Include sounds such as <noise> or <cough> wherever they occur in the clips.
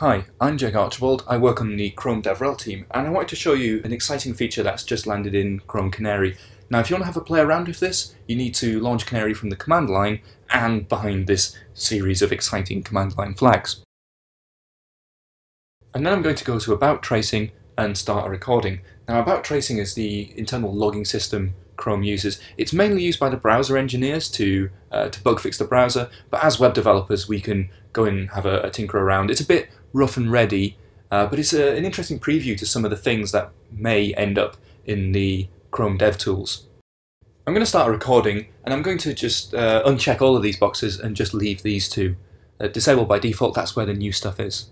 Hi, I'm Jake Archibald, I work on the Chrome DevRel team, and I wanted to show you an exciting feature that's just landed in Chrome Canary. Now if you want to have a play around with this, you need to launch Canary from the command line and behind this series of exciting command line flags. And then I'm going to go to About Tracing and start a recording. Now About Tracing is the internal logging system Chrome uses. It's mainly used by the browser engineers to, uh, to bug fix the browser, but as web developers we can go and have a, a tinker around. It's a bit rough and ready, uh, but it's a, an interesting preview to some of the things that may end up in the Chrome DevTools. I'm going to start recording and I'm going to just uh, uncheck all of these boxes and just leave these two. Uh, disabled by default, that's where the new stuff is.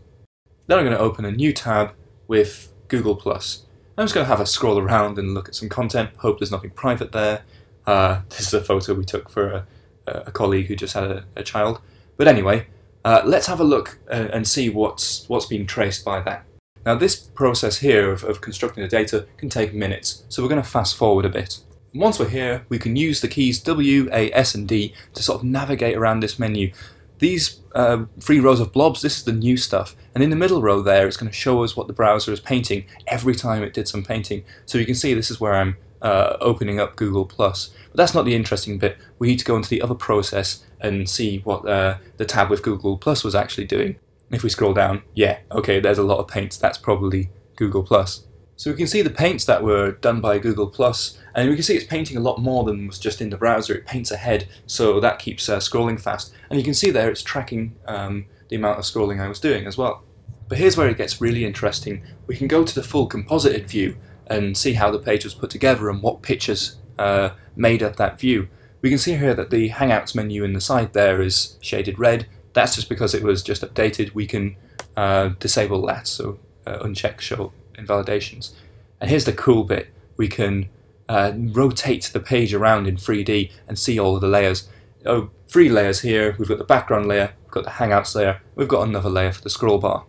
Then I'm going to open a new tab with Google+. I'm just going to have a scroll around and look at some content, hope there's nothing private there. Uh, <laughs> this is a photo we took for a, a colleague who just had a, a child. But anyway, uh, let's have a look uh, and see what's, what's been traced by that. Now this process here of, of constructing the data can take minutes, so we're going to fast forward a bit. Once we're here, we can use the keys W, A, S and D to sort of navigate around this menu. These uh, three rows of blobs, this is the new stuff, and in the middle row there it's going to show us what the browser is painting every time it did some painting. So you can see this is where I'm uh, opening up Google+. But that's not the interesting bit. We need to go into the other process and see what uh, the tab with Google Plus was actually doing. If we scroll down, yeah, okay, there's a lot of paints. That's probably Google Plus. So we can see the paints that were done by Google Plus, and we can see it's painting a lot more than was just in the browser. It paints ahead, so that keeps uh, scrolling fast. And you can see there it's tracking um, the amount of scrolling I was doing as well. But here's where it gets really interesting. We can go to the full composited view and see how the page was put together and what pictures uh, made up that view. We can see here that the Hangouts menu in the side there is shaded red. That's just because it was just updated. We can uh, disable that, so uh, uncheck show invalidations. And here's the cool bit. We can uh, rotate the page around in 3D and see all of the layers. Oh, three layers here. We've got the background layer, we've got the Hangouts layer, we've got another layer for the scroll bar.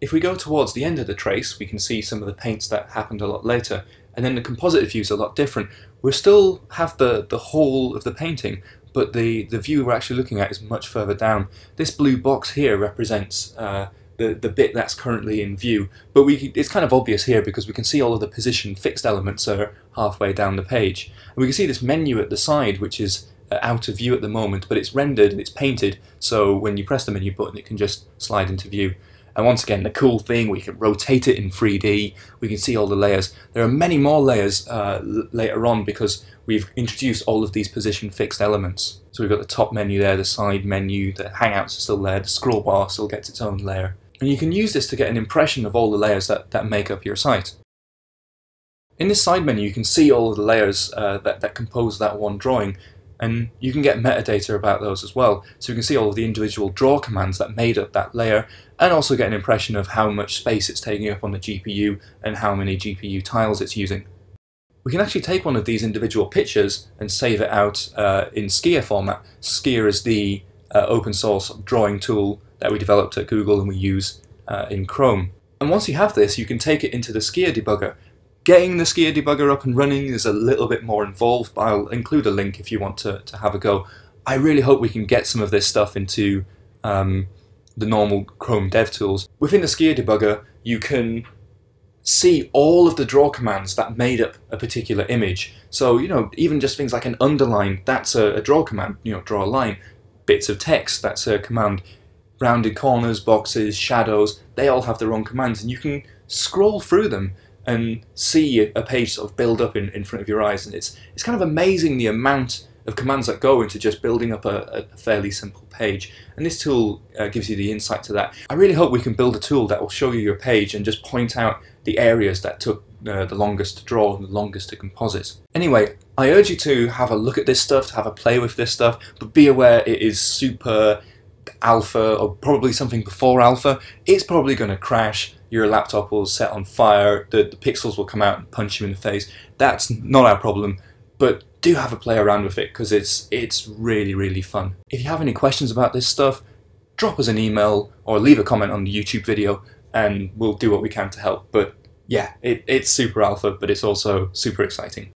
If we go towards the end of the trace, we can see some of the paints that happened a lot later, and then the composite view is a lot different. We still have the, the whole of the painting, but the, the view we're actually looking at is much further down. This blue box here represents uh, the, the bit that's currently in view, but we, it's kind of obvious here because we can see all of the position fixed elements are halfway down the page. And we can see this menu at the side, which is uh, out of view at the moment, but it's rendered and it's painted, so when you press the menu button it can just slide into view. And once again, the cool thing, we can rotate it in 3D, we can see all the layers. There are many more layers uh, later on because we've introduced all of these position fixed elements. So we've got the top menu there, the side menu, the Hangouts are still there, the scroll bar still gets its own layer. And you can use this to get an impression of all the layers that, that make up your site. In this side menu you can see all of the layers uh, that, that compose that one drawing and you can get metadata about those as well. So you can see all of the individual draw commands that made up that layer and also get an impression of how much space it's taking up on the GPU and how many GPU tiles it's using. We can actually take one of these individual pictures and save it out uh, in Skia format. Skia is the uh, open source drawing tool that we developed at Google and we use uh, in Chrome. And once you have this, you can take it into the Skia debugger Getting the Skia debugger up and running is a little bit more involved, but I'll include a link if you want to, to have a go. I really hope we can get some of this stuff into um, the normal Chrome DevTools. Within the Skia debugger, you can see all of the draw commands that made up a particular image. So, you know, even just things like an underline, that's a, a draw command, you know, draw a line. Bits of text, that's a command. Rounded corners, boxes, shadows, they all have their own commands, and you can scroll through them and see a page sort of build up in, in front of your eyes. And it's, it's kind of amazing the amount of commands that go into just building up a, a fairly simple page. And this tool uh, gives you the insight to that. I really hope we can build a tool that will show you your page and just point out the areas that took uh, the longest to draw and the longest to composite. Anyway, I urge you to have a look at this stuff, to have a play with this stuff, but be aware it is super alpha or probably something before alpha. It's probably going to crash your laptop will set on fire, the, the pixels will come out and punch you in the face. That's not our problem, but do have a play around with it because it's it's really really fun. If you have any questions about this stuff, drop us an email or leave a comment on the YouTube video and we'll do what we can to help. But yeah, it, it's super alpha, but it's also super exciting.